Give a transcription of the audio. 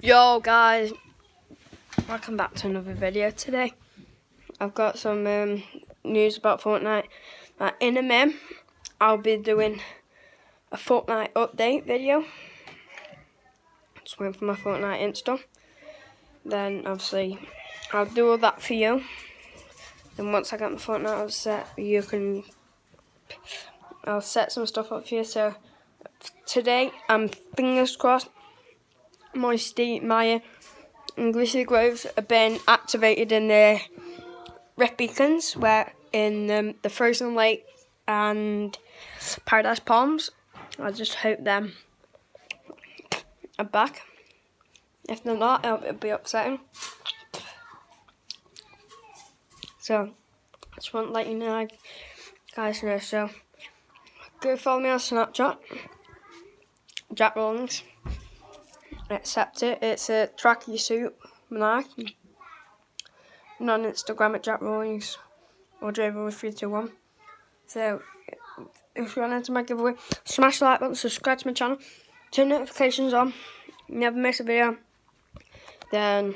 Yo guys, welcome back to another video today. I've got some um, news about Fortnite. Uh, in a minute, I'll be doing a Fortnite update video. Just waiting for my Fortnite install. Then obviously, I'll do all that for you. Then once I get my Fortnite set, you can. I'll set some stuff up for you. So today, I'm fingers crossed my state my English groves have been activated in the red beacons where in um, the frozen lake and paradise palms. I just hope them are back. If they're not it'll, it'll be upsetting. So I just want to let you know guys know so go follow me on Snapchat. Jack Rawlings accept it. It's a tracky suit, Monarch. And on Instagram at Jack Rawlings or Draver321. So, if you want to enter my giveaway, smash the like button, subscribe to my channel, turn notifications on, never miss a video. Then,